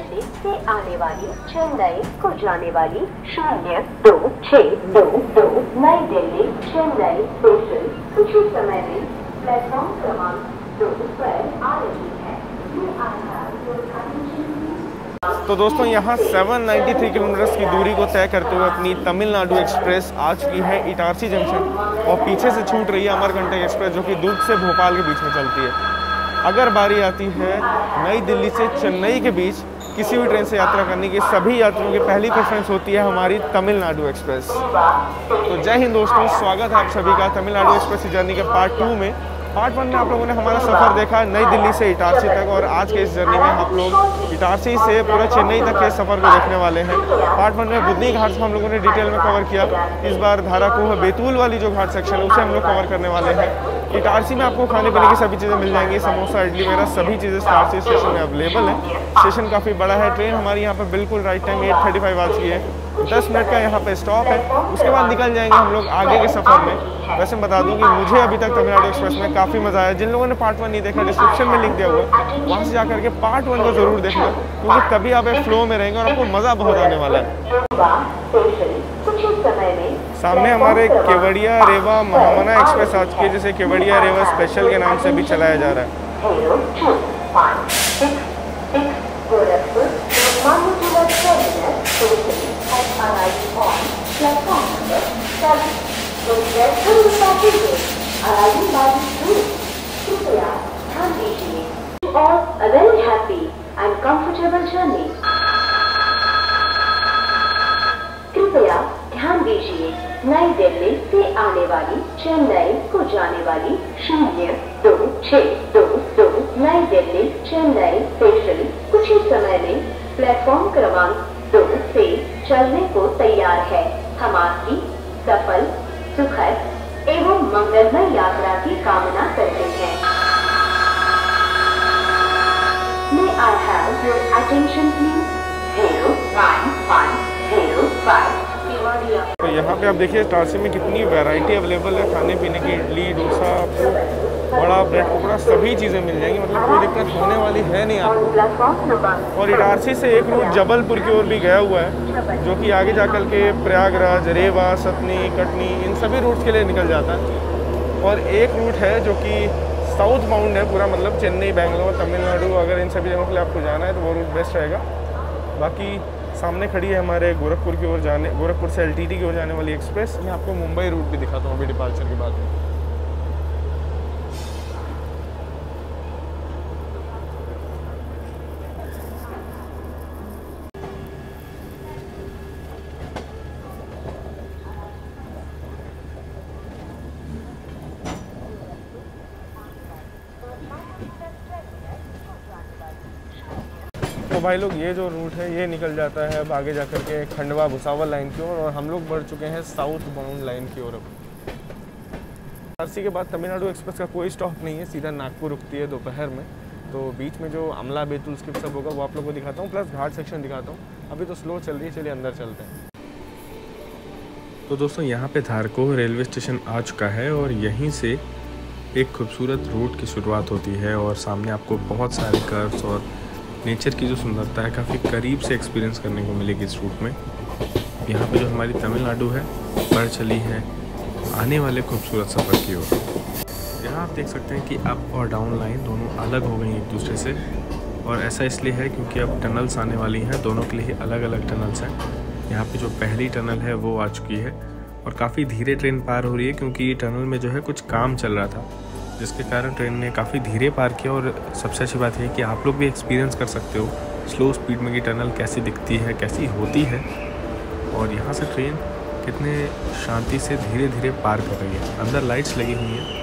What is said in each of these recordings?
दिल्ली से आने वाली चेन्नई को जाने वाली शून्य दो छः दो दो, नई दिल्ली, चेन्नई स्टेशन कुछ ही समय में प्लेटफॉर्म क्रमांक दो पर आ रही है। तो दोस्तों, यहाँ 793 किलोमीटर की दूरी को तय करते हुए अपनी तमिलनाडु एक्सप्रेस आ चुकी है, इटारसी जंक्शन और पीछे से छूट रही है अमरकंटक एक्सप्रेस जो कि दूध से भोपाल के बीच में चलती है। अगर बारी आती है नई दिल्ली से चेन्नई के बीच। किसी भी ट्रेन से यात्रा करने की, सभी यात्रियों की पहली प्रेफरेंस होती है हमारी तमिलनाडु एक्सप्रेस तो जय हिंद दोस्तों, स्वागत है आप सभी का तमिलनाडु एक्सप्रेस की जर्नी के पार्ट टू में। पार्ट वन में आप लोगों ने हमारा सफ़र देखा, नई दिल्ली से इटारसी तक, और आज के इस जर्नी में आप लोग इटारसी से पूरे चेन्नई तक के सफ़र को देखने वाले हैं। पार्ट वन में बुद्धनी घाट से हम लोगों ने डिटेल में कवर किया। इस बार धाराकुह बेतुल वाली जो घाट सेक्शन है, उसे हम लोग कवर करने वाले हैं। इटारसी में आपको खाने पीने की सभी चीज़ें मिल जाएँगी, समोसा, इडली वगैरह, सभी चीज़ें इटारसी स्टेशन में अवेलेबल है। स्टेशन काफ़ी बड़ा है ट्रेन हमारी यहाँ पर बिल्कुल right time at thirty five आज की है। दस मिनट का यहाँ पर स्टॉप है। उसके बाद निकल जाएँगे हम लोग आगे के सफ़र में। वैसे मैं बता दूँ कि मुझे अभी तक तमिलनाडु एक्सप्रेस में काफ़ी मज़ा आया। जिन लोगों ने पार्ट वन नहीं देखा डिस्क्रिप्शन में लिख दिया हुआ वहाँ से जा करके पार्ट वन को ज़रूर देखना, क्योंकि तभी आप एक फ्लो में रहेंगे और आपको मज़ा बहुत आने वाला है। सामने हमारे केवड़िया रेवा महामाना एक्सप्रेस आज के जिसे केवड़िया रेवा स्पेशल के नाम से भी चलाया जा रहा है। नई दिल्ली से आने वाली, चेन्नई को जाने वाली शून्य दो छः दो दो नई दिल्ली, चेन्नई स्टेशन कुछ ही समय में प्लेटफॉर्म क्रमांक दो से चलने को तैयार है हम आपकी सफल, सुखद एवं मंगलमय यात्रा की कामना करते हैं May I have your attention, please? Zero one one zero five. तो यहाँ पे आप देखिए टारसी में कितनी वैरायटी अवेलेबल है खाने पीने की, इडली, डोसा, आपको बड़ा ब्रेड पकौड़ा, सभी चीज़ें मिल जाएँगी। मतलब कोई दिक्कत होने वाली है नहीं आपको। और इटारसी से एक रूट जबलपुर की ओर भी गया हुआ है, जो कि आगे जाकर के प्रयागराज, रेवा, सतनी, कटनी, इन सभी रूट्स के लिए निकल जाता है। और एक रूट है जो कि साउथ बाउंड है, पूरा मतलब चेन्नई, बेंगलोर, तमिलनाडु, अगर इन सभी जगहों के लिए आपको जाना है तो वो रूट बेस्ट रहेगा। बाकी सामने खड़ी है हमारे गोरखपुर की ओर जाने, गोरखपुर से एलटीटी की ओर जाने वाली एक्सप्रेस मैं आपको मुंबई रूट भी दिखाता हूँ अभी डिपार्चर के बाद। भाई लोग, ये जो रूट है, ये निकल जाता है अब आगे जाकर के खंडवा भुसावल लाइन की ओर और हम लोग बढ़ चुके हैं साउथ बाउंड लाइन की ओर अब। वाराणसी के बाद तमिलनाडु एक्सप्रेस का कोई स्टॉप नहीं है, सीधा नागपुर रुकती है दोपहर में। तो बीच में जो अमला बेतुल स्किप सब होगा, वो आप लोग को दिखाता हूँ प्लस घाट सेक्शन दिखाता हूँ। अभी तो स्लो चल रही है, चलिए अंदर चलते हैं। तो दोस्तों, यहाँ पे धारकोह रेलवे स्टेशन आ चुका है और यहीं से एक खूबसूरत रूट की शुरुआत होती है और सामने आपको बहुत सारे कर्व्स और नेचर की जो सुंदरता है, काफ़ी करीब से एक्सपीरियंस करने को मिलेगी इस रूट में। यहाँ पे जो हमारी तमिलनाडु है बढ़ चली है, आने वाले खूबसूरत सफ़र की ओर। यहाँ आप देख सकते हैं कि अप और डाउन लाइन दोनों अलग हो गई एक दूसरे से, और ऐसा इसलिए है क्योंकि अब टनल्स आने वाली हैं, दोनों के लिए अलग अलग टनल्स हैं। यहाँ पे जो पहली टनल है, वो आ चुकी है, और काफ़ी धीरे ट्रेन पार हो रही है क्योंकि ये टनल में जो है कुछ काम चल रहा था। जिसके कारण ट्रेन ने काफ़ी धीरे पार किया और सबसे अच्छी बात यह कि आप लोग भी एक्सपीरियंस कर सकते हो। स्लो स्पीड में कि टनल कैसी दिखती है, कैसी होती है। और यहाँ से ट्रेन कितने शांति से धीरे धीरे पार कर रही है। अंदर लाइट्स लगी हुई हैं।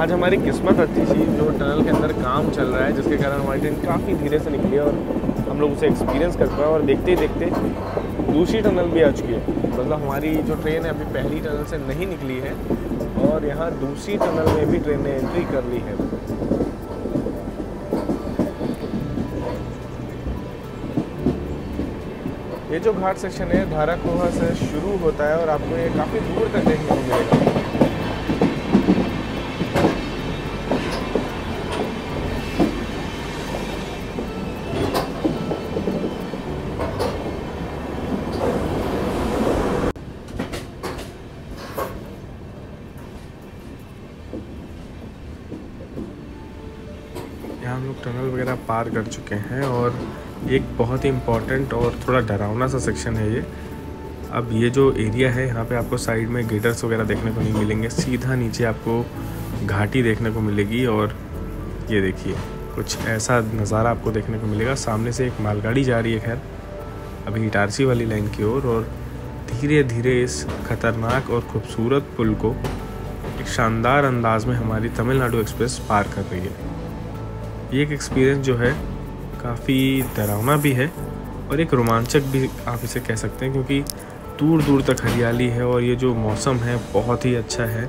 आज हमारी किस्मत अच्छी थी जो टनल के अंदर काम चल रहा है, जिसके कारण हमारी ट्रेन काफ़ी धीरे से निकली है और हम लोग उसे एक्सपीरियंस कर पाए और देखते ही देखते दूसरी टनल भी आ चुकी है। मतलब हमारी जो ट्रेन है, अभी पहली टनल से नहीं निकली है और यहाँ दूसरी टनल में भी ट्रेन ने एंट्री कर ली है। ये जो घाट सेक्शन है धाराकोहा से शुरू होता है और आपको ये काफ़ी दूर तक देखने को मिलेगा टनल वगैरह पार कर चुके हैं और एक बहुत ही इंपॉर्टेंट और थोड़ा डरावना सा सेक्शन है ये। अब ये जो एरिया है यहाँ पे आपको साइड में गेटर्स वगैरह देखने को नहीं मिलेंगे सीधा नीचे आपको घाटी देखने को मिलेगी और ये देखिए कुछ ऐसा नज़ारा आपको देखने को मिलेगा। सामने से एक मालगाड़ी जा रही है खैर अभी इटारसी वाली लाइन की ओर और, और धीरे धीरे इस खतरनाक और ख़ूबसूरत पुल को एक शानदार अंदाज में हमारी तमिलनाडु एक्सप्रेस पार कर रही है। ये एक एक्सपीरियंस जो है काफ़ी डरावना भी है और एक रोमांचक भी आप इसे कह सकते हैं क्योंकि दूर दूर तक हरियाली है और ये जो मौसम है बहुत ही अच्छा है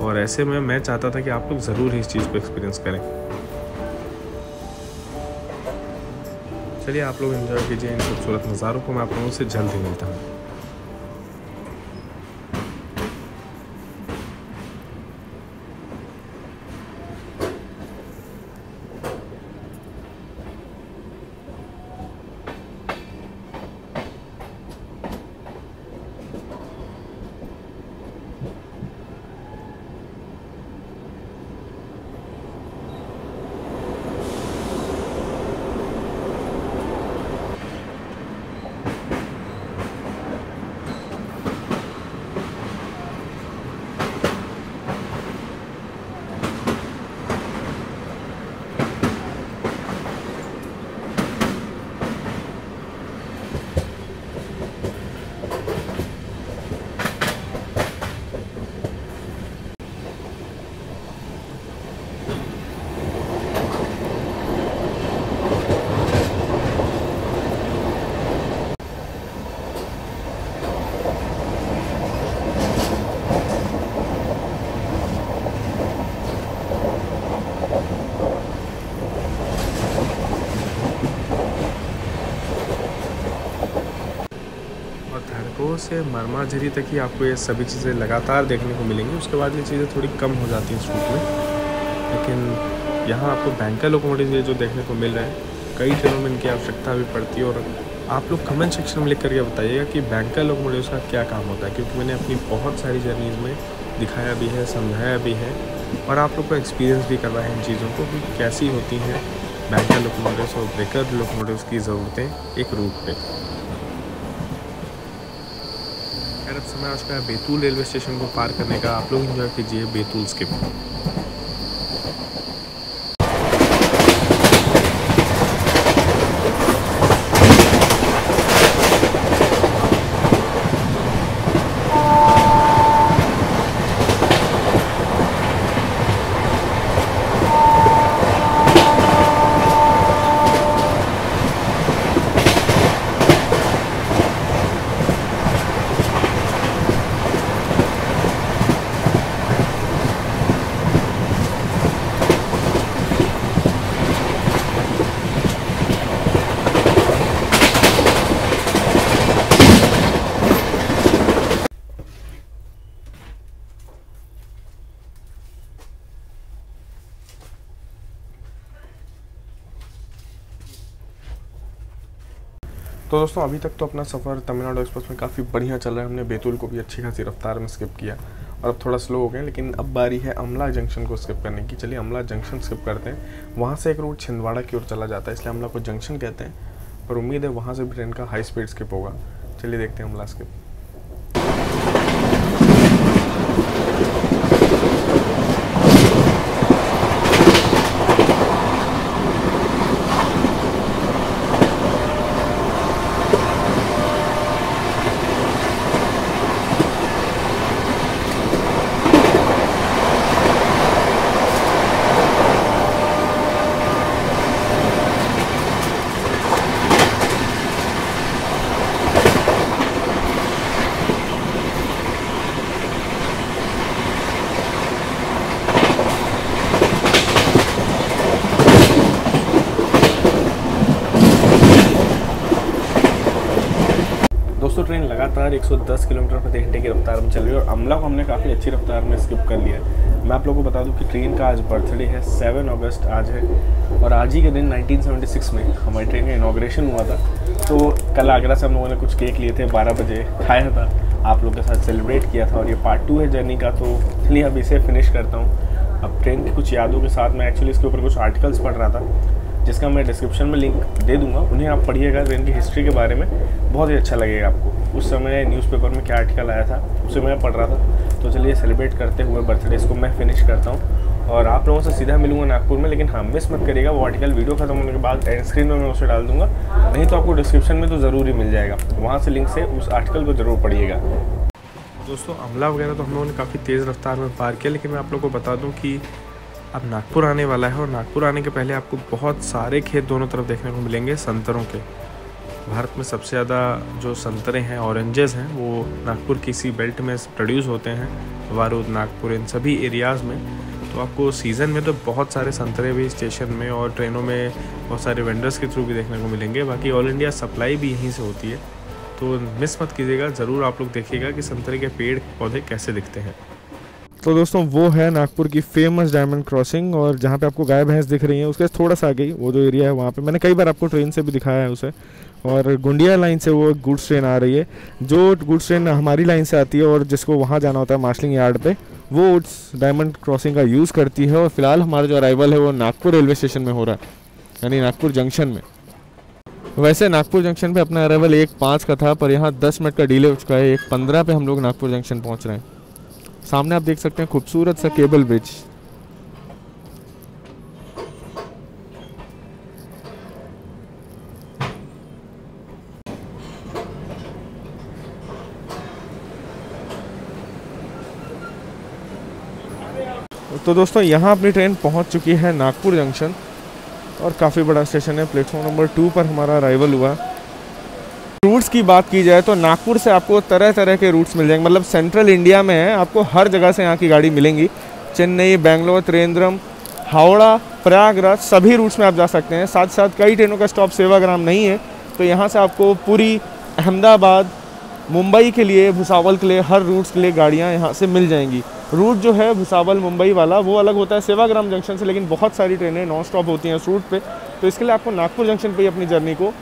और ऐसे में मैं चाहता था कि आप लोग ज़रूर इस चीज़ को एक्सपीरियंस करें। चलिए आप लोग इन्जॉय कीजिए इन खूबसूरत नज़ारों को, मैं आप लोगों से जल्द ही मिलता हूँ। से मरमा झरी तक ही आपको ये सभी चीज़ें लगातार देखने को मिलेंगी। उसके बाद ये चीज़ें थोड़ी कम हो जाती हैं इस रूट में। लेकिन यहाँ आपको बैंकर लोकोमोटिव ये जो देखने को मिल रहे हैं, कई ट्रेनों में इनकी आवश्यकता भी पड़ती है। और आप लोग कमेंट सेक्शन में लिख करके बताइएगा कि बैंकर लोकोमोटिव का क्या काम होता है, क्योंकि मैंने अपनी बहुत सारी जर्नीज़ में दिखाया भी है, समझाया भी है। और आप लोग को एक्सपीरियंस भी करवाया है इन चीज़ों को कि कैसी होती हैं बैंकर लोकोमोटिव और ब्रेकर लोकोमोटिव की ज़रूरतें एक रूट पर समय आ चुका है बैतूल रेलवे स्टेशन को पार करने का आप लोग इन्जॉय कीजिए बैतूल स्किप तो दोस्तों, अभी तक तो अपना सफ़र तमिलनाडु एक्सप्रेस में काफ़ी बढ़िया चल रहा है। हमने बैतूल को भी अच्छी खासी रफ्तार में स्किप किया और अब थोड़ा स्लो हो गए लेकिन अब बारी है अमला जंक्शन को स्किप करने की। चलिए, अमला जंक्शन स्किप करते हैं। वहाँ से एक रूट छिंदवाड़ा की ओर चला जाता है, इसलिए अमला को जंक्शन कहते हैं, पर उम्मीद है वहाँ से भी ट्रेन का हाई स्पीड स्किप होगा। चलिए देखते हैं अमला स्किप दोस्तों ट्रेन लगातार 110 किलोमीटर प्रति घंटे की रफ्तार में चल रही है और अमला को हमने काफ़ी अच्छी रफ्तार में स्किप कर लिया है। मैं आप लोगों को बता दूँ कि ट्रेन का आज बर्थडे है 7 अगस्त आज है और आज ही के दिन 1976 में हमारी ट्रेन का इनाग्रेशन हुआ था। तो कल आगरा से हम लोगों ने कुछ केक लिए थे, बारह बजे खाया था, आप लोग के साथ सेलिब्रेट किया था और ये पार्ट टू है जर्नी का तो चलिए अब इसे फिनिश करता हूँ। अब ट्रेन की कुछ यादों के साथ मैं एक्चुअली इसके ऊपर कुछ आर्टिकल्स पढ़ रहा था, जिसका मैं डिस्क्रिप्शन में लिंक दे दूँगा। उन्हें आप पढ़िएगा ट्रेन की हिस्ट्री के बारे में, बहुत ही अच्छा लगेगा आपको। उस समय न्यूज़पेपर में क्या आर्टिकल आया था, उसे मैं पढ़ रहा था। तो चलिए सेलिब्रेट करते हुए बर्थडे इसको मैं फिनिश करता हूँ। और आप लोगों से सीधा मिलूँगा नागपुर में, लेकिन हाँ मिस मत करिएगा, वो आर्टिकल वीडियो खत्म होने के बाद एंड स्क्रीन में मैं उसे डाल दूँगा। नहीं तो आपको डिस्क्रिप्शन में तो ज़रूर ही मिल जाएगा। वहाँ से लिंक से उस आर्टिकल को ज़रूर पढ़िएगा। दोस्तों, अमला वगैरह तो हम लोगों ने काफ़ी तेज़ रफ्तार में पार किया, लेकिन मैं आप लोग को बता दूँ कि अब नागपुर आने वाला है, और नागपुर आने के पहले आपको बहुत सारे खेत दोनों तरफ़ देखने को मिलेंगे, संतरों के। भारत में सबसे ज़्यादा जो संतरे हैं ऑरेंजेस हैं, वो नागपुर की इसी बेल्ट में प्रोड्यूस होते हैं वारूद नागपुर, इन सभी एरियाज़ में। तो आपको सीज़न में तो बहुत सारे संतरे भी स्टेशन में और ट्रेनों में बहुत सारे वेंडर्स के थ्रू भी देखने को मिलेंगे। बाकी ऑल इंडिया सप्लाई भी यहीं से होती है। तो मिस मत कीजिएगा, ज़रूर आप लोग देखिएगा कि संतरे के पेड़ पौधे कैसे दिखते हैं। तो दोस्तों, वो है नागपुर की फ़ेमस डायमंड क्रॉसिंग और जहाँ पे आपको गाय भैंस दिख रही है, उसके थोड़ा सा आगे ही वो जो एरिया है, वहाँ पे मैंने कई बार आपको ट्रेन से भी दिखाया है उसे। और गुंडिया लाइन से वो गुड्स ट्रेन आ रही है। जो गुड्स ट्रेन हमारी लाइन से आती है और जिसको वहाँ जाना होता है मार्शलिंग यार्ड पे, वो उस डायमंड क्रॉसिंग का यूज़ करती है और फ़िलहाल हमारा जो अराइवल है वो नागपुर रेलवे स्टेशन में हो रहा है, यानी नागपुर जंक्शन में। वैसे नागपुर जंक्शन पे अपना अराइवल एक पाँच का था, पर यहाँ दस मिनट का डिले हो चुका है, एक पंद्रह पे हम लोग नागपुर जंक्शन पहुँच रहे हैं। सामने आप देख सकते हैं खूबसूरत सा केबल ब्रिज तो दोस्तों, यहाँ अपनी ट्रेन पहुँच चुकी है नागपुर जंक्शन और काफ़ी बड़ा स्टेशन है। प्लेटफॉर्म नंबर टू पर हमारा अराइवल हुआ। रूट्स की बात की जाए तो नागपुर से आपको तरह तरह के रूट्स मिल जाएँगे। मतलब सेंट्रल इंडिया में है, आपको हर जगह से यहाँ की गाड़ी मिलेंगी। चेन्नई, बेंगलोर, त्रिवेंद्रम, हावड़ा, प्रयागराज, सभी रूट्स में आप जा सकते हैं। साथ साथ कई ट्रेनों का स्टॉप सेवाग्राम नहीं है। तो यहाँ से आपको पूरी अहमदाबाद, मुंबई के लिए, भुसावल के लिए, हर रूट्स के लिए गाड़ियाँ यहाँ से मिल जाएँगी। रूट जो है भुसावल, मुंबई वाला, वो अलग होता है सेवाग्राम जंक्शन से, लेकिन बहुत सारी ट्रेनें नॉन स्टॉप होती हैं उस रूट पे। तो इसके लिए आपको नागपुर जंक्शन पे ही अपनी जर्नी को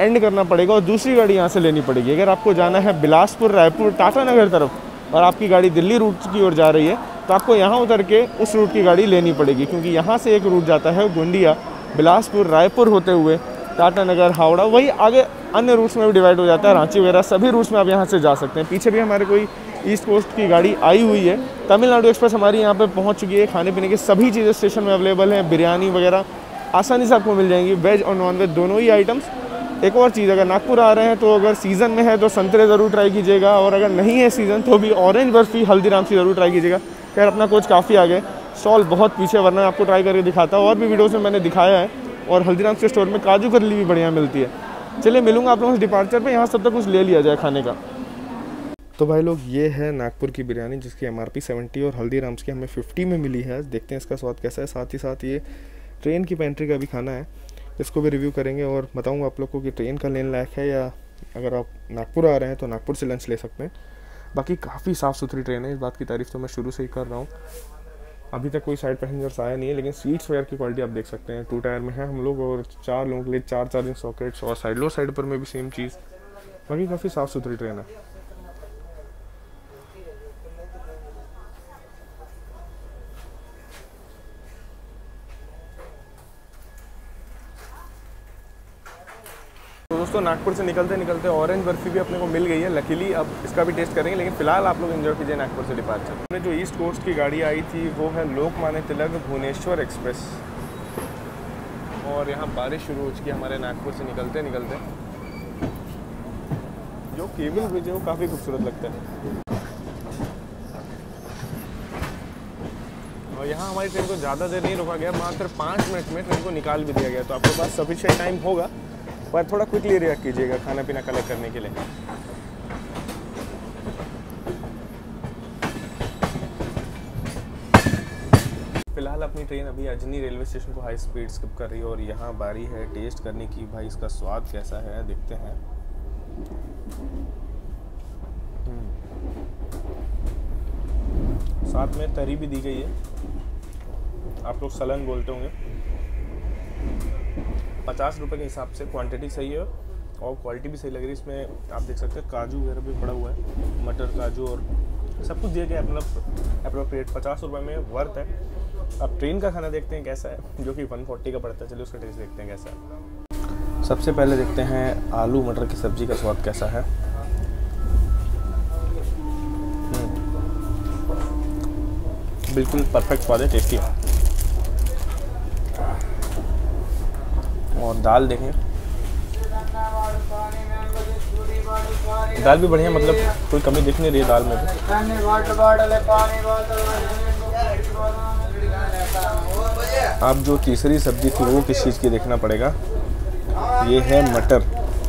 एंड करना पड़ेगा और दूसरी गाड़ी यहाँ से लेनी पड़ेगी। अगर आपको जाना है बिलासपुर, रायपुर, टाटा नगर तरफ़ और आपकी गाड़ी दिल्ली रूट की ओर जा रही है तो आपको यहाँ उतर के उस रूट की गाड़ी लेनी पड़ेगी, क्योंकि यहाँ से एक रूट जाता है गोंडिया बिलासपुर, रायपुर होते हुए, टाटा नगर, हावड़ा, वही आगे अन्य रूट्स में भी डिवाइड हो जाता है, रांची वगैरह, सभी रूट्स में आप यहाँ से जा सकते हैं। पीछे भी हमारे कोई ईस्ट कोस्ट की गाड़ी आई हुई है। तमिलनाडु एक्सप्रेस हमारी यहाँ पे पहुँच चुकी है। खाने पीने की सभी चीज़ें स्टेशन में अवेलेबल हैं। बिरयानी वगैरह आसानी से आपको मिल जाएँगी। वेज और नॉन वेज दोनों ही आइटम्स एक और चीज़, अगर नागपुर आ रहे हैं तो अगर सीज़न में है तो संतरे ज़रूर ट्राई कीजिएगा। और अगर नहीं है सीज़न तो भी ऑरेंज बर्फ़ी, हल्दीराम से ज़रूर ट्राई कीजिएगा। खैर, अपना कोच काफ़ी आगे स्टॉल बहुत पीछे, वरना आपको ट्राई करके दिखाता हूँ। और भी वीडियोज़ में मैंने दिखाया है। और हल्दीराम के स्टोर में काजू कतली भी बढ़िया मिलती है। चलिए, मिलूँगा आप लोगों से डिपार्चर पे। यहाँ सब तक कुछ ले लिया जाए खाने का। तो भाई लोग, ये है नागपुर की बिरयानी जिसकी एम आर सेवेंटी और हल्दीराम्स की हमें फिफ्टी में मिली है। देखते हैं इसका स्वाद कैसा है। साथ ही साथ ये ट्रेन की पेंट्री का भी खाना है। इसको भी रिव्यू करेंगे और बताऊँगा आप लोग को कि ट्रेन का लेन लायक है या अगर आप नागपुर आ रहे हैं तो नागपुर से लंच ले सकते हैं। बाकी काफ़ी साफ़ सुथरी ट्रेन है। इस बात की तारीफ़ तो मैं शुरू से ही कर रहा हूँ। अभी तक कोई साइड पैसेंजर्स आया नहीं है, लेकिन सीट्स वगैरह की क्वालिटी आप देख सकते हैं। टू टायर में है हम लोग और चार लोगों के लिए चार चार्जिंग सॉकेट्स और साइड लो साइड पर में भी सेम चीज़। बाकी काफ़ी साफ़ सुथरी ट्रेन है। तो दोस्तों, नागपुर से निकलते निकलते ऑरेंज बर्फ़ी भी अपने को मिल गई है। लकीली अब इसका भी टेस्ट करेंगे, लेकिन फ़िलहाल आप लोग एंजॉय कीजिए नागपुर से डिपार्चर हमने जो ईस्ट कोस्ट की गाड़ी आई थी, वो है लोकमान्य तिलक भुवनेश्वर एक्सप्रेस और यहाँ बारिश शुरू हो चुकी है हमारे नागपुर से निकलते निकलते। जो केबल ब्रिज है, वो काफ़ी खूबसूरत लगता है। और यहाँ हमारी ट्रेन को ज़्यादा देर नहीं रोका गया, मात्र पाँच मिनट में ट्रेन को निकाल भी दिया गया। तो आपके पास सफिशियंट टाइम होगा। पर थोड़ा क्विकली रिएक्ट कीजिएगा खाना पीना कलेक्ट करने के लिए। फ़िलहाल अपनी ट्रेन अभी अजनी रेलवे स्टेशन को हाई स्पीड स्किप कर रही है और यहाँ बारी है टेस्ट करने की। भाई, इसका स्वाद कैसा है? देखते हैं। हम्म। साथ में तरी भी दी गई है। आप लोग सलन बोलते होंगे। पचास रुपये के हिसाब से क्वांटिटी सही है और क्वालिटी भी सही लग रही है। इसमें आप देख सकते हैं काजू वगैरह भी पड़ा हुआ है, मटर, काजू और सब कुछ दिया गया मतलब अप्रोप्रिएट पचास रुपये में वर्थ है। अब ट्रेन का खाना देखते हैं कैसा है, जो कि 140 का पड़ता है। चलिए उसका टेस्ट देखते हैं कैसा है। सबसे पहले देखते हैं आलू मटर की सब्ज़ी का स्वाद कैसा है। हम्म। बिल्कुल परफेक्ट स्वाद है टेस्टी है। और दाल देखें। दाल भी बढ़िया मतलब कोई कमी दिख नहीं रही दाल में अब जो तीसरी सब्ज़ी थी, वो किस चीज़ की देखना पड़ेगा? ये है मटर।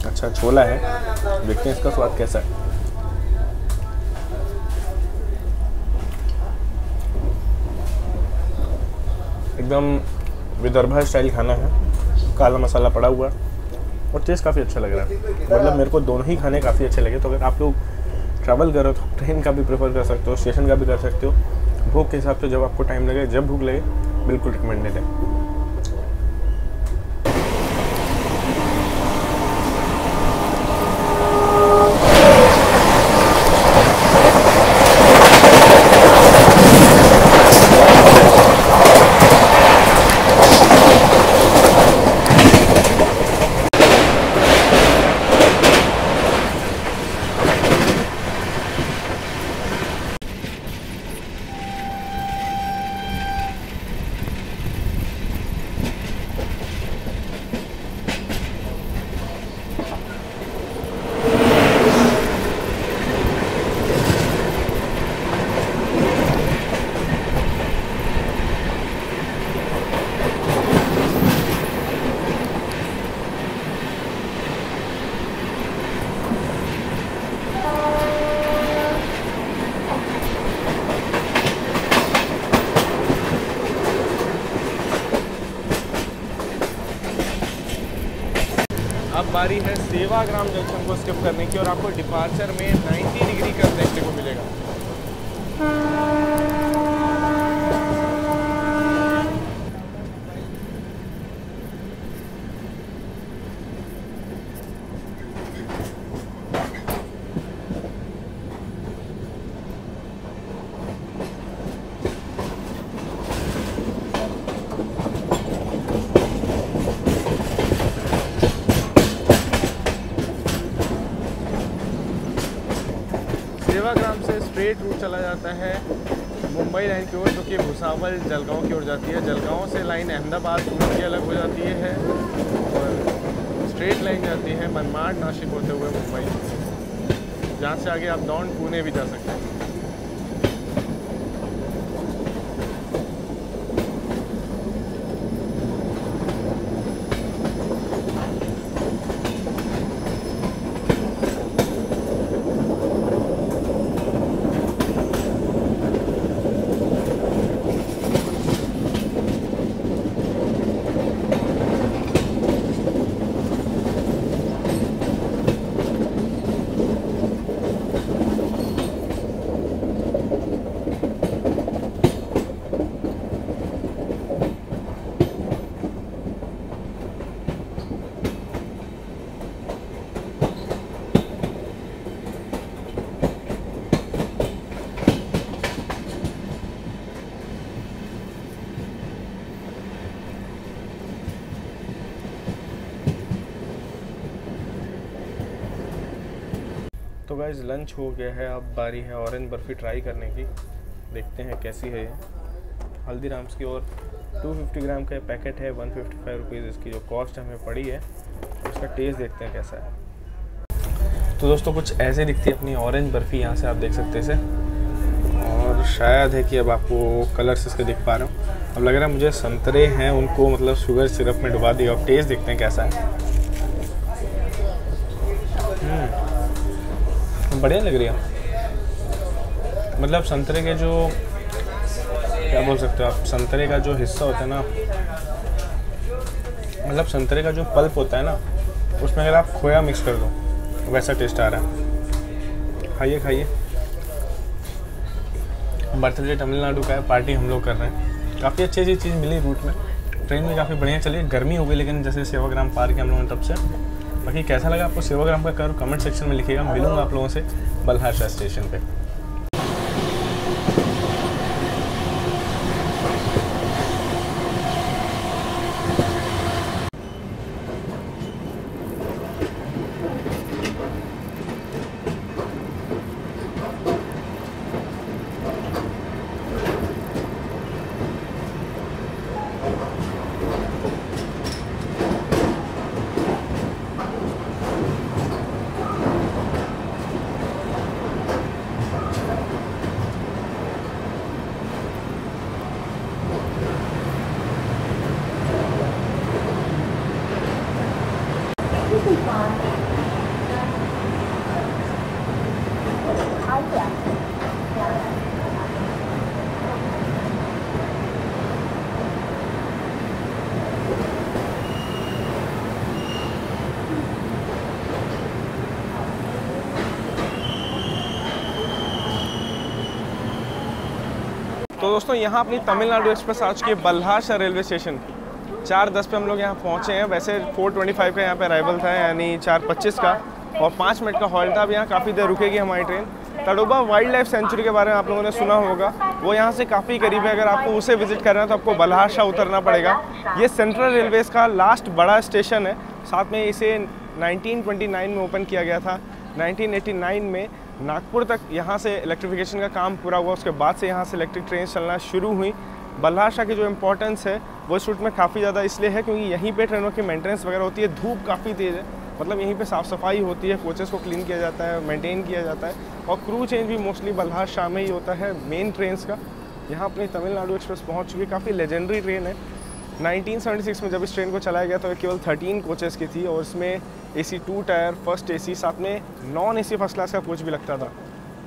अच्छा छोला है। देखते हैं इसका स्वाद कैसा है। एकदम विदर्भा स्टाइल खाना है। काला मसाला पड़ा हुआ और टेस्ट काफ़ी अच्छा लग रहा है। मतलब मेरे को दोनों ही खाने काफ़ी अच्छे लगे तो अगर आप लोग ट्रैवल करो तो ट्रेन का भी प्रेफर कर सकते हो स्टेशन का भी कर सकते हो। भूख के हिसाब से जब आपको टाइम लगे, जब भूख लगे, बिल्कुल रिकमेंडेड है अब बारी है सेवाग्राम जंक्शन को स्किप करने की और आपको डिपार्चर में 90 डिग्री कर्व देखने को मिलेगा सेवाग्राम से स्ट्रेट रूट चला जाता है मुंबई लाइन की ओर, जो कि भुसावल जलगांव की ओर जाती है। जलगांव से लाइन अहमदाबाद सूरत की अलग हो जाती है और स्ट्रेट लाइन जाती है मनमाड नासिक होते हुए मुंबई। जहाँ से आगे आप डॉन पुणे भी जा सकते हैं। गाइज़ लंच हो गया है, अब बारी है ऑरेंज बर्फ़ी ट्राई करने की। देखते हैं कैसी है ये। हल्दीराम्स की और 250 ग्राम का पैकेट है 155 फिफ्टी इसकी जो कॉस्ट हमें पड़ी है। उसका टेस्ट देखते हैं कैसा है। तो दोस्तों, कुछ ऐसे दिखती है अपनी ऑरेंज बर्फ़ी, यहाँ से आप देख सकते हैं और शायद है कि अब आपको कलर्स इसके दिख पा रहे हो। अब लग रहा है मुझे संतरे हैं, उनको मतलब शुगर सिरप में डुबा दिया। अब टेस्ट देखते हैं कैसा है। बढ़िया लग रही है। मतलब संतरे के जो, क्या बोल सकते हो आप? संतरे का जो हिस्सा होता है ना मतलब संतरे का जो पल्प होता है ना, उसमें अगर आप खोया मिक्स कर दो, वैसा टेस्ट आ रहा है। खाइए खाइए। बर्थडे तमिलनाडु का है पार्टी हम लोग कर रहे हैं। काफ़ी अच्छी अच्छी चीज़ मिली रूट में। ट्रेन में काफ़ी बढ़िया चली। गर्मी हो गई, लेकिन जैसे सेवाग्राम पार किया हम लोगों ने तब से। बाकी कैसा लगा आपको सेवाग्राम का कर कमेंट सेक्शन में लिखिएगा मिलूँगा आप लोगों से बल्हारशाह स्टेशन पे। दोस्तों, यहाँ अपनी तमिलनाडु एक्सप्रेस आ चुकी है बल्हाशा रेलवे स्टेशन चार दस पे हम लोग यहाँ पहुँचे हैं। वैसे 425 का यहाँ पे अराइवल था, यानी चार पच्चीस का। और पाँच मिनट का हॉल्ट था। अब यहाँ काफ़ी देर रुकेगी हमारी train Tadoba wild life sanctuary के बारे में आप लोगों ने सुना होगा। वो यहाँ से काफ़ी करीब है। अगर आपको उसे विज़िट करना है तो आपको बल्हाशा उतरना पड़ेगा। ये सेंट्रल रेलवेज़ का लास्ट बड़ा स्टेशन है। साथ में इसे 1929 में ओपन किया गया था। 1989 में नागपुर तक यहाँ से इलेक्ट्रिफिकेशन का काम पूरा हुआ, उसके बाद से यहाँ से इलेक्ट्रिक ट्रेन चलना शुरू हुई। बल्हाशा की जो इम्पोर्टेंस है, वो इस रूट में काफ़ी ज़्यादा इसलिए है क्योंकि यहीं पे ट्रेनों की मेंटेनेंस वगैरह होती है, धूप काफ़ी तेज़ है। मतलब यहीं पे साफ़ सफ़ाई होती है कोचेस को क्लीन किया जाता है मेंटेन किया जाता है। और क्रू चेंज भी मोस्टली बल्हार शाह में ही होता है मेन ट्रेन्स का। यहाँ अपनी तमिलनाडु एक्सप्रेस पहुँच चुकी है, काफ़ी लेजेंडरी ट्रेन है। 1976 में जब इस ट्रेन को चलाया गया तो केवल 13 कोचेस की थी और इसमें AC two tier, first AC, साथ में नॉन एसी फ़र्स्ट क्लास का कोच भी लगता था।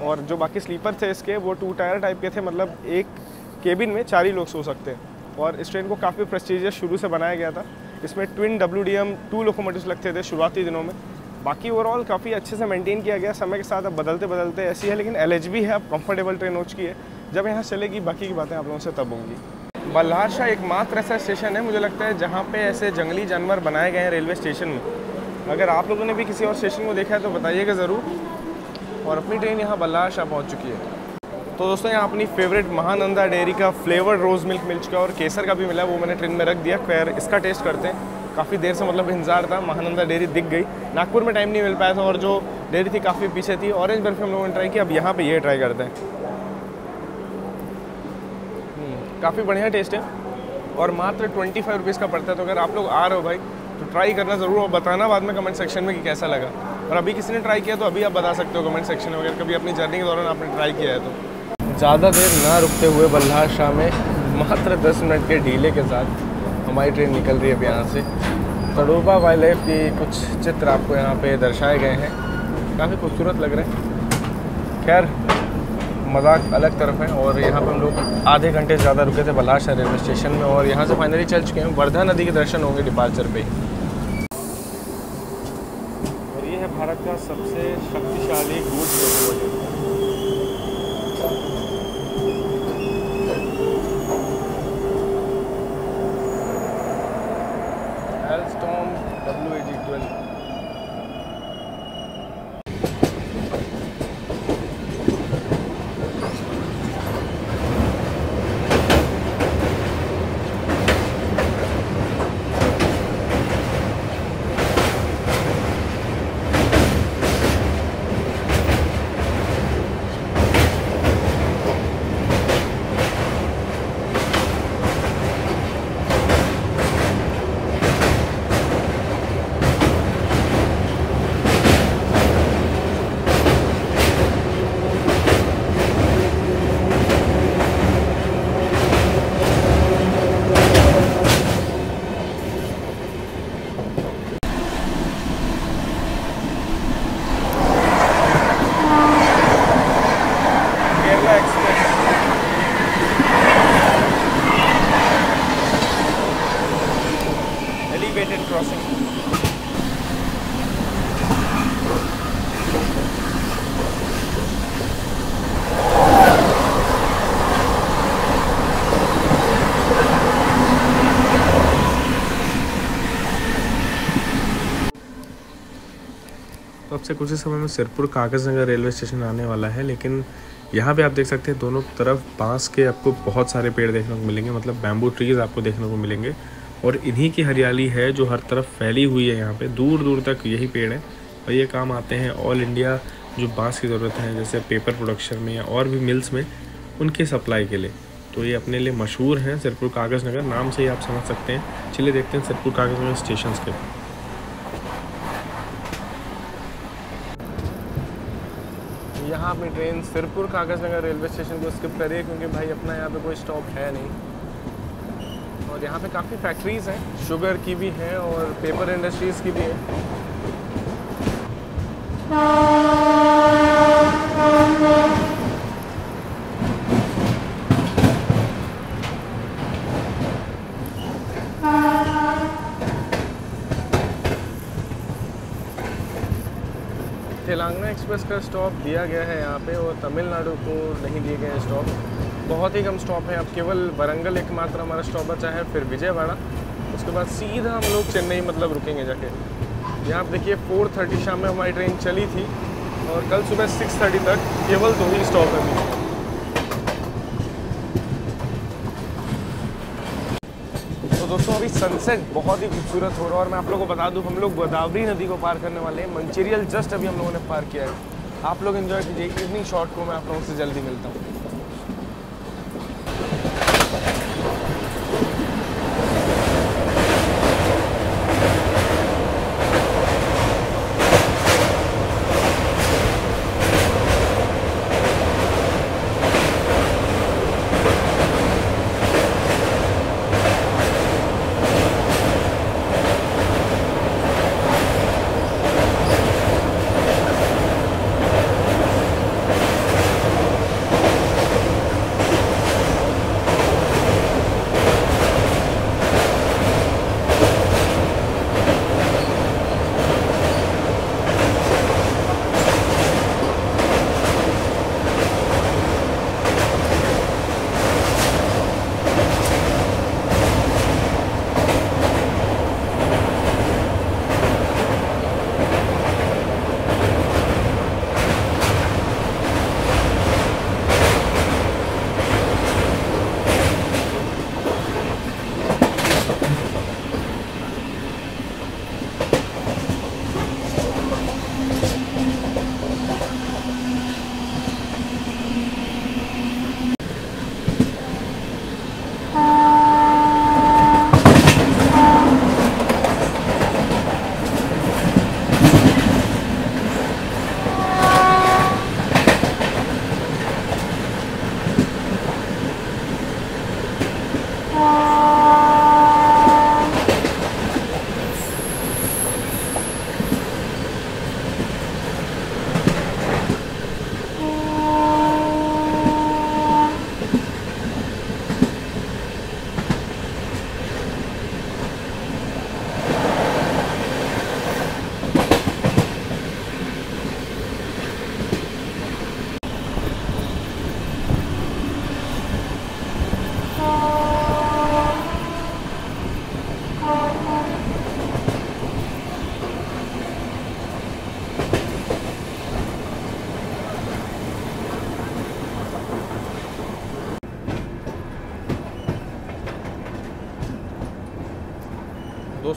और जो बाकी स्लीपर थे इसके, वो टू टायर टाइप के थे मतलब एक केबिन में चार ही लोग सो सकते। हैं और इस ट्रेन को काफ़ी प्रेस्टिजियस शुरू से बनाया गया था। इसमें twin W D M two locomotive लगते थे शुरुआती दिनों में। बाकी ओवरऑल काफ़ी अच्छे से मेंटेन किया गया। समय के साथ अब बदलते बदलते ऐसी है, लेकिन एल है, अब कंफर्टेबल ट्रेन हो चुकी है। जब यहाँ चलेगी, बाकी की बातें आप लोगों से तब होंगी। बल्हार शाह एकमात्र ऐसा स्टेशन है, मुझे लगता है, जहाँ पे ऐसे जंगली जानवर बनाए गए हैं रेलवे स्टेशन में। अगर आप लोगों ने भी किसी और स्टेशन को देखा है तो बताइएगा ज़रूर। और अपनी ट्रेन यहाँ बल्हार शाह पहुँच चुकी है। तो दोस्तों, यहाँ अपनी फेवरेट महानंदा डेयरी का फ्लेवर्ड रोज़ मिल्क मिल चुका है, और केसर का भी मिला वो मैंने ट्रेन में रख दिया। खैर, इसका टेस्ट करते हैं। काफ़ी देर से मतलब इंतज़ार था, महानंदा डेयरी दिख गई। नागपुर में टाइम नहीं मिल पाया था, और जो डेयरी थी काफ़ी पीछे थी। ऑरेंज बर्फ़ी हम लोगों ने ट्राई की अब यहाँ पे ये ट्राई करते हैं। काफ़ी बढ़िया टेस्ट है और मात्र ट्वेंटी फाइव रुपीज़ का पड़ता है। तो अगर आप लोग आ रहे हो भाई तो ट्राई करना ज़रूर और बताना बाद में कमेंट सेक्शन में कि कैसा लगा। और अभी किसी ने ट्राई किया तो अभी आप बता सकते हो कमेंट सेक्शन में, अगर कभी अपनी जर्नी के दौरान आपने ट्राई किया है तो। ज़्यादा देर ना रुकते हुए बल्हार शाह में मात्र दस मिनट के डीले के साथ हमारी ट्रेन निकल रही है अब यहाँ से। तड़ोबा वाइल्ड लाइफ की कुछ चित्र आपको यहाँ पे दर्शाए गए हैं। काफ़ी खूबसूरत लग रहे हैं। खैर मज़ाक अलग तरफ़ है और यहाँ पे हम लोग आधे घंटे ज़्यादा रुके थे बलाशाह रेलवे स्टेशन में और यहाँ से फाइनली चल चुके हैं। वर्धा नदी के दर्शन होंगे डिपार्चर पे। और ये है भारत का सबसे शक्तिशाली Alstom W A twelve Kerala express elevated crossing तो अब से कुछ ही समय में Sirpur Kagaznagar railway station आने वाला है, लेकिन यहाँ पे आप देख सकते हैं दोनों तरफ़ बाँस के आपको बहुत सारे पेड़ देखने को मिलेंगे मतलब बैम्बू ट्रीज आपको देखने को मिलेंगे। और इन्हीं की हरियाली है जो हर तरफ़ फैली हुई है यहाँ पे दूर दूर तक यही पेड़ है। और ये काम आते हैं ऑल इंडिया जो बाँस की ज़रूरत है, जैसे पेपर प्रोडक्शन में या और भी मिल्स में, उनके सप्लाई के लिए। तो ये अपने लिए मशहूर हैं सिरपुर कागज़ नगर नाम से ही आप समझ सकते हैं। चलिए देखते हैं सिरपुर कागज़ नगर स्टेशन के यहाँ अपनी train Sirpur Kagaznagar railway station को स्किप करिए, क्योंकि भाई अपना यहाँ पे कोई स्टॉप है नहीं। और यहाँ पे काफ़ी फैक्ट्रीज़ हैं शुगर की भी हैं और पेपर इंडस्ट्रीज़ की भी है। एक्सप्रेस का स्टॉप दिया गया है यहाँ पे और तमिलनाडु को नहीं दिए गए स्टॉप बहुत ही कम स्टॉप है। अब केवल वरंगल एकमात्र हमारा स्टॉप बचा है, फिर विजयवाड़ा। उसके बाद सीधा हम लोग चेन्नई मतलब रुकेंगे जाके। यहाँ आप देखिए 4:30 शाम में हमारी ट्रेन चली थी और कल सुबह 6:30 तक केवल दो ही स्टॉप है बीच में। तो दोस्तों, अभी सनसेट बहुत ही खूबसूरत हो रहा है और मैं आप लोगों को बता दूँ, हम लोग गोदावरी नदी को पार करने वाले हैं। मंचेरियल जस्ट अभी हम लोगों ने पार किया है। आप लोग एंजॉय कीजिए। इवनिंग शॉट को मैं आप लोगों से जल्दी मिलता हूँ।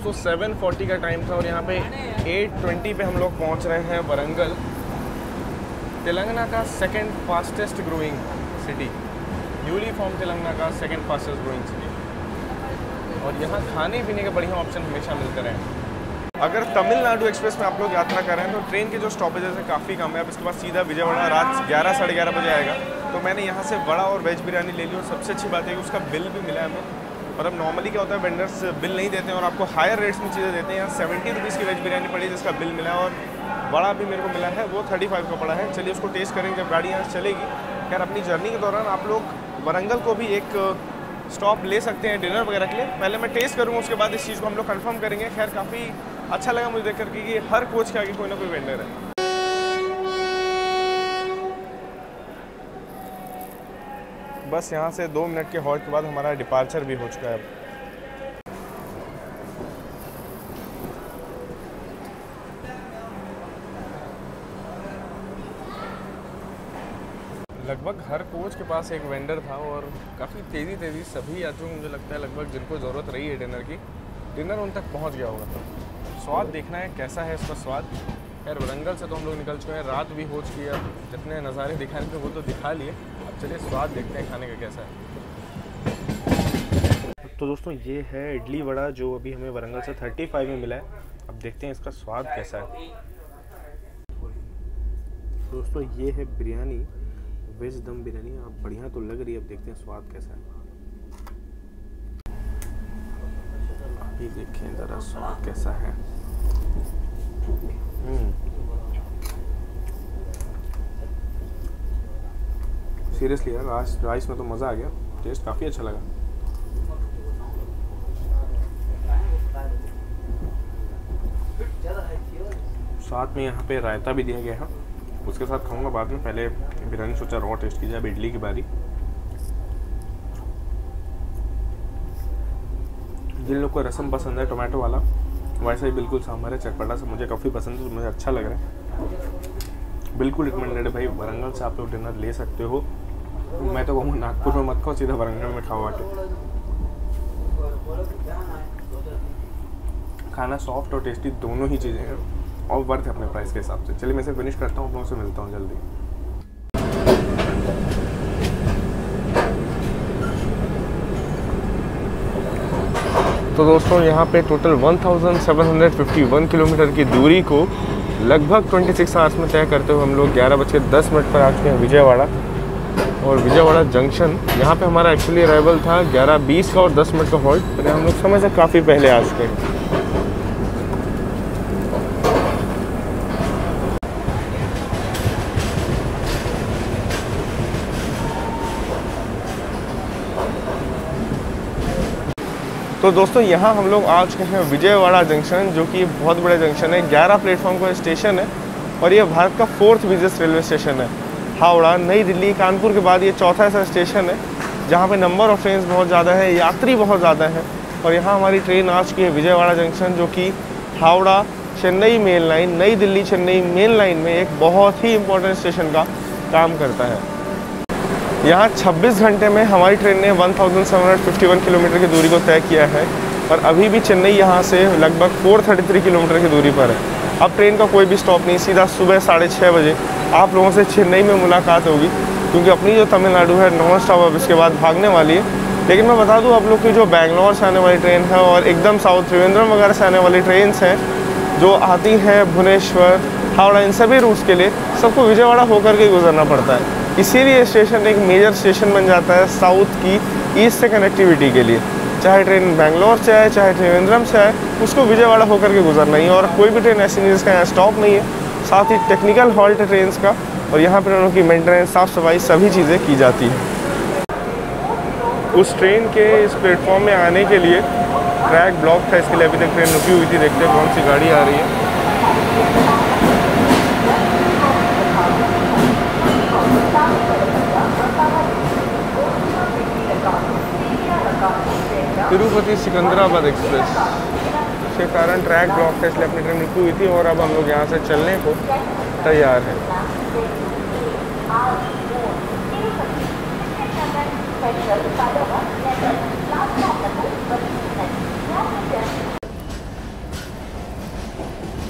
दोस्तों 7:40 का टाइम था और यहाँ पे 8:20 पे हम लोग पहुँच रहे हैं वरंगल, तेलंगाना का second fastest growing city newly form Telangana का सेकंड फास्टेस्ट ग्रोइंग सिटी और यहाँ खाने पीने के बढ़िया ऑप्शन हमेशा मिलते रहे। अगर तमिलनाडु एक्सप्रेस में आप लोग यात्रा कर रहे हैं तो ट्रेन के जो स्टॉपेजेस हैं काफ़ी कम है। अब इसके बाद सीधा विजयवाड़ा, रात ग्यारह साढ़े ग्यारह बजे आएगा। तो मैंने यहाँ से बड़ा और वेज बिरयानी ले ली और सबसे अच्छी बात है कि उसका बिल भी मिला है हमें। और अब नॉर्मली क्या होता है वेंडर्स बिल नहीं देते हैं और आपको हायर रेट्स में चीज़ें देते हैं। यहाँ सेवेंटी रुपीज़ की वेज बिरयानी पड़ी जिसका बिल मिला और बड़ा भी मेरे को मिला है, वो थर्टी फाइव का पड़ा है। चलिए उसको टेस्ट करेंगे जब गाड़ी यहाँ चलेगी। खैर, अपनी जर्नी के दौरान आप लोग वरंगल को भी एक स्टॉप ले सकते हैं डिनर वगैरह के लिए। पहले मैं टेस्ट करूँगा, उसके बाद इस चीज़ को हम लोग कन्फर्म करेंगे। खैर, काफ़ी अच्छा लगा मुझे देख करके कि हर कोच के आगे कोई ना कोई वेंडर है। बस यहाँ से दो मिनट के हॉल्ट के बाद हमारा डिपार्चर भी हो चुका है अब। लगभग हर कोच के पास एक वेंडर था और काफ़ी तेज़ी तेज़ी सभी यात्रियों को मुझे लगता है लगभग जिनको ज़रूरत रही है डिनर की डिनर उन तक पहुँच गया होगा। स्वाद देखना है कैसा है इसका स्वाद। खैर, वरंगल से तो हम लोग निकल चुके हैं, रात भी हो चुकी है जितने नज़ारे दिखाने थे वो तो दिखा लिए। चलिए स्वाद देखते हैं खाने का कैसा है। तो दोस्तों, ये है इडली वड़ा जो अभी हमें वरंगल से 35 में मिला है। अब देखते हैं इसका स्वाद कैसा है। दोस्तों, ये है बिरयानी, वेज दम बिरयानी। आप बढ़िया तो लग रही है, अब देखते हैं स्वाद कैसा है। अभी देखें ज़रा स्वाद कैसा है। सीरियसली यार राइस राइस में तो मज़ा आ गया। टेस्ट काफ़ी अच्छा लगा। साथ में यहाँ पे रायता भी दिया गया है। उसके साथ खाऊँगा बाद में। पहले बिरयानी सोचा रॉ टेस्ट की जाए इडली की बारी। जिन लोग को रसम पसंद है, टोमेटो वाला, वैसा ही बिल्कुल सांभर है, चटपटा सा मुझे काफ़ी पसंद है तो मुझे अच्छा लग रहा है। बिल्कुल रिकमेंडेड है भाई, वरंगल से आप लोग डिनर ले सकते हो। मैं तो कहूँ, नागपुर में मत खाओ, सीधा वरंगल में खाओ आके खाना सॉफ्ट और टेस्टी दोनों ही चीज़ें हैं, और वर्थ है अपने प्राइस के हिसाब से। चलिए, मैं इसे फिनिश करता हूँ लोगों से मिलता हूँ जल्दी। तो दोस्तों, यहाँ पे टोटल 1751 किलोमीटर की दूरी को लगभग 26 आवर्स में तय करते हुए हम लोग ग्यारह बज के दस मिनट पर आ चुके हैं विजयवाड़ा। और विजयवाड़ा जंक्शन, यहाँ पे हमारा एक्चुअली अराइवल था ग्यारह बीस का और दस मिनट का हॉल्ट पर हम लोग समय से काफ़ी पहले आ चुके हैं। तो दोस्तों, यहाँ हम लोग आ चुके हैं विजयवाड़ा जंक्शन, जो कि बहुत बड़ा जंक्शन है। 11 प्लेटफॉर्म का स्टेशन है और ये भारत का फोर्थ बिगेस्ट रेलवे स्टेशन है। हावड़ा, नई दिल्ली, कानपुर के बाद ये चौथा ऐसा स्टेशन है, जहाँ पे नंबर ऑफ़ ट्रेन बहुत ज़्यादा है, यात्री बहुत ज़्यादा है, और यहाँ हमारी ट्रेन आ चुकी है विजयवाड़ा जंक्शन जो कि हावड़ा, चेन्नई मेन लाइन नई दिल्ली, चेन्नई मेन लाइन में एक बहुत ही इंपॉर्टेंट स्टेशन का काम करता है। यहाँ 26 घंटे में हमारी ट्रेन ने 1751 किलोमीटर की दूरी को तय किया है, और अभी भी चेन्नई यहाँ से लगभग 433 किलोमीटर की दूरी पर है। अब ट्रेन का कोई भी स्टॉप नहीं, सीधा सुबह साढ़े छः बजे आप लोगों से चेन्नई में मुलाकात होगी, क्योंकि अपनी जो तमिलनाडु है नॉन स्टॉप अब इसके बाद भागने वाली है। लेकिन मैं बता दूँ, आप लोग की जो बैंगलोर से आने वाली ट्रेन है और एकदम साउथ त्रिवेंद्रम वगैरह से आने वाली ट्रेन हैं, जो आती हैं भुवनेश्वर, हावड़ा, इन सभी रूट्स के लिए, सबको विजयवाड़ा होकर के गुजरना पड़ता है। इसीलिए स्टेशन एक मेजर स्टेशन बन जाता है साउथ की ईस्ट से कनेक्टिविटी के लिए। चाहे ट्रेन बैंगलोर से आए, चाहे त्रिवेंद्रम से आए, उसको विजयवाड़ा होकर के गुजरना ही और कोई भी ट्रेन ऐसी नहीं जिसका यहाँ स्टॉप नहीं है। साथ ही टेक्निकल हॉल्ट ट्रेन का और यहाँ पर उनकी मेंटेनेंस साफ़ सफ़ाई सभी चीज़ें की जाती हैं। उस ट्रेन के इस प्लेटफॉर्म में आने के लिए ट्रैक ब्लॉक था, इसके लिए अभी तक ट्रेन रुकी हुई थी, देखते हैं कौन सी गाड़ी आ रही है। तिरुपति सिकंदराबाद एक्सप्रेस। के कारण ट्रैक ब्लॉक था इसलिए अपनी ट्रेन रुकी हुई थी और अब हम लोग यहाँ से चलने को तैयार हैं।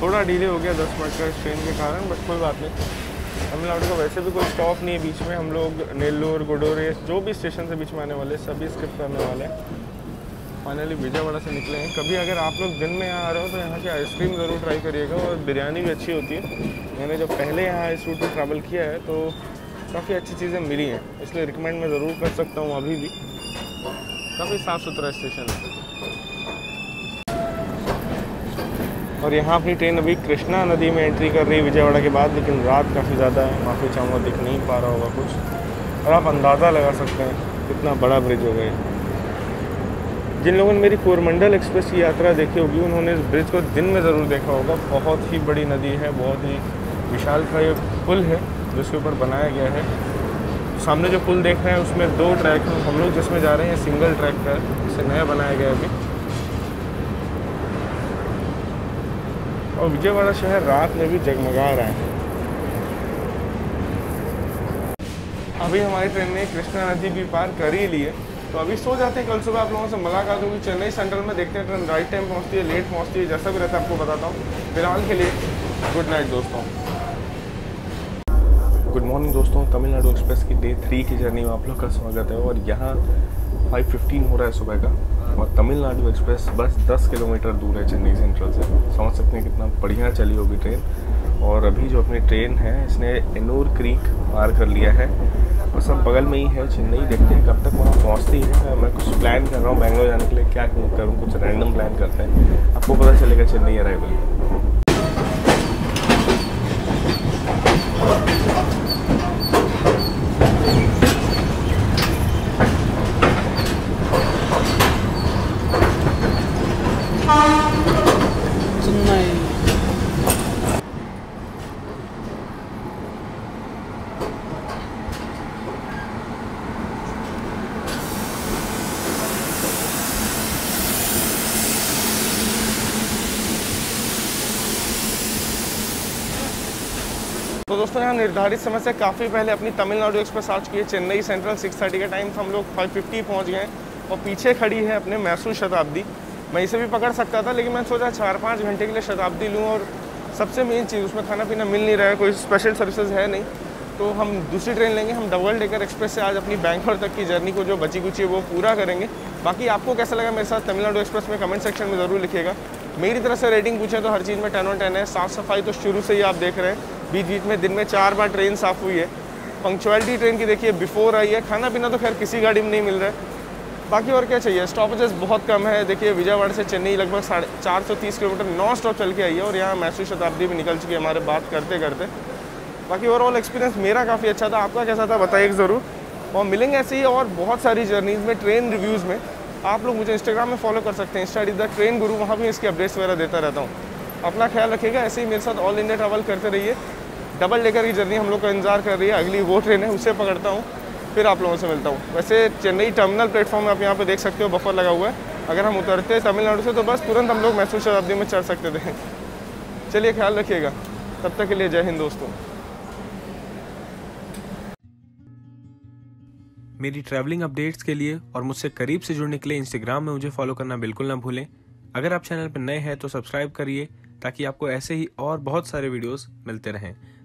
थोड़ा डिले हो गया दस मिनट का इस ट्रेन के कारण बट कोई बात नहीं। तमिलनाडु का वैसे भी कोई स्टॉप नहीं है बीच में। हम लोग नेल्लोर गुडोरे जो भी स्टेशन से बीच में आने वाले सभी स्किप करने वाले हैं। फाइनली विजयवाड़ा से निकले हैं। कभी अगर आप लोग दिन में यहाँ आ रहे हो तो यहाँ की आइसक्रीम ज़रूर ट्राई करिएगा और बिरयानी भी अच्छी होती है। मैंने जब पहले यहाँ इस रूट पर ट्रैवल किया है तो काफ़ी अच्छी चीज़ें मिली हैं। इसलिए रिकमेंड मैं ज़रूर कर सकता हूँ अभी भी। काफ़ी साफ़ सुथरा स्टेशन है। और यहाँ अपनी ट्रेन अभी कृष्णा नदी में एंट्री कर रही है विजयवाड़ा के बाद, लेकिन रात काफ़ी ज़्यादा है। माफ़ी चाहूँगा दिख नहीं पा रहा होगा कुछ। और आप अंदाज़ा लगा सकते हैं कितना बड़ा ब्रिज हो गया। जिन लोगों ने मेरी कोरमंडल एक्सप्रेस की यात्रा देखी होगी, उन्होंने इस ब्रिज को दिन में ज़रूर देखा होगा। बहुत ही बड़ी नदी है, बहुत ही विशाल का ये पुल है, जिसके ऊपर बनाया गया है। सामने जो पुल देख रहे हैं, उसमें दो ट्रैक हैं। हम लोग जिसमें जा रहे हैं, सिंगल ट्रैक का इसे नया बनाया गया अभी। और विजयवाड़ा शहर रात में भी जगमगा रहा है। अभी हमारी ट्रेन ने कृष्णा नदी भी पार कर ही ली है। तो अभी सो जाते हैं, कल सुबह आप लोगों से मुलाकात होगी। चेन्नई सेंट्रल में देखते हैं ट्रेन राइट टाइम पहुँचती है लेट पहुँचती है, जैसा भी रहता है, आपको बताता हूँ। फ़िलहाल के लिए गुड नाइट दोस्तों। गुड मॉर्निंग दोस्तों। तमिलनाडु एक्सप्रेस की डे थ्री की जर्नी में आप लोग का स्वागत है और यहाँ 5:15 हो रहा है सुबह का और तमिलनाडु एक्सप्रेस बस 10 किलोमीटर दूर है चेन्नई सेंट्रल से। समझ सकते हैं कितना बढ़िया चली होगी ट्रेन और अभी जो अपनी ट्रेन है, इसने एनूर क्रीक पार कर लिया है। और सब बगल में ही है, चेन्नई, देखते हैं कब तक वहाँ पहुँचती है। मैं कुछ प्लान कर रहा हूँ, बैंगलोर जाने के लिए क्या करूँ, कुछ रैंडम प्लान करते हैं। आपको पता चलेगा चेन्नई अराइवल यहाँ निर्धारित समय से काफ़ी पहले अपनी तमिलनाडु एक्सप्रेस आ चुकी है चेन्नई सेंट्रल 6:30 का टाइम हम लोग 550 पहुँच गए और पीछे खड़ी है अपने मैसूर शताब्दी। मैं इसे भी पकड़ सकता था, लेकिन मैंने सोचा चार पाँच घंटे के लिए शताब्दी लूँ और सबसे मेन चीज़, उसमें खाना पीना मिल नहीं रहा है, कोई स्पेशल सर्विसेज़ है नहीं। तो हम दूसरी ट्रेन लेंगे, हम डबल डेकर एक्सप्रेस से आज अपनी बैंगलोर तक की जर्नी को, जो बची कुची है, वो पूरा करेंगे। बाकी आपको कैसा लगा मेरे साथ तमिलनाडु एक्सप्रेस में कमेंट सेक्शन में ज़रूर लिखिएगा। मेरी तरफ़ से रेटिंग पूछे तो हर चीज़ में टेन ऑन टेन है, साफ़ सफ़ाई तो शुरू से ही आप देख रहे हैं। बीच बीच में दिन में चार बार ट्रेन साफ़ हुई है। पंक्चुअलिटी ट्रेन की देखिए बिफोर आई है। खाना पीना तो खैर किसी गाड़ी में नहीं मिल रहा है। बाकी और क्या चाहिए? स्टॉपेजेस बहुत कम है। देखिए, विजयवाड़ा से चेन्नई लगभग साढ़े चार सौ तीस किलोमीटर नॉन स्टॉप चल के आई है और यहाँ मैसूर शताब्दी भी निकल चुकी है हमारे बात करते करते बाकी ओवरऑल एक्सपीरियंस मेरा काफ़ी अच्छा था। आपका कैसा था, बताइए ज़रूर। और मिलेंगे ऐसे ही और बहुत सारी जर्नीज़ में ट्रेन रिव्यूज़ में। आप लोग मुझे इंस्टाग्राम में फॉलो कर सकते हैं। इंस्टा द ट्रेन गुरु वहाँ भी इसके अपडेट्स वगैरह देता रहता हूँ। अपना ख्याल रखिएगा। ऐसे ही मेरे साथ ऑल इंडिया ट्रैवल करते रहिए। डबल डेकर की जर्नी हम लोग का इंतज़ार कर रही है। अगली वो ट्रेन है, उसे पकड़ता हूँ, फिर आप लोगों से मिलता हूँ। वैसे चेन्नई टर्मिनल प्लेटफॉर्म में आप यहाँ पे देख सकते हो, बफर लगा हुआ है। अगर हम उतरते तमिलनाडु से तो बस तुरंत हम लोग मैसूर शताब्दी में चढ़ सकते थे। चलिए, ख्याल रखिएगा। तब तक के लिए जय हिंद दोस्तों। मेरी ट्रैवलिंग अपडेट्स के लिए और मुझसे करीब से जुड़ने के लिए इंस्टाग्राम में मुझे फॉलो करना बिल्कुल ना भूलें। अगर आप चैनल पर नए हैं तो सब्सक्राइब करिए, ताकि आपको ऐसे ही और बहुत सारे वीडियोस मिलते रहें।